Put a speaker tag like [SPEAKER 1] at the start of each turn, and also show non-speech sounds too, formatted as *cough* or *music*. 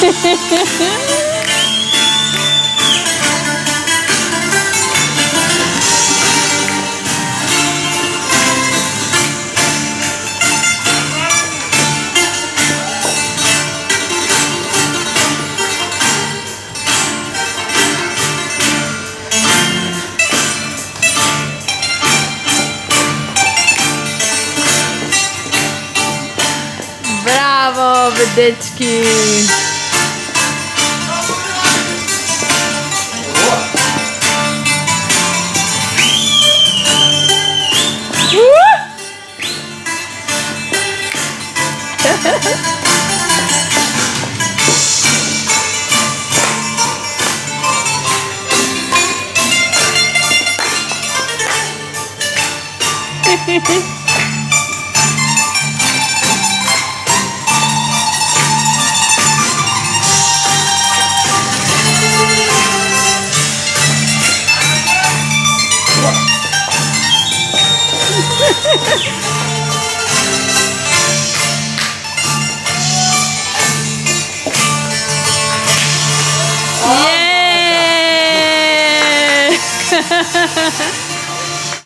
[SPEAKER 1] Ha, ha, ha, ha. Brawo, wydeczki! Hehehe yeah. *laughs*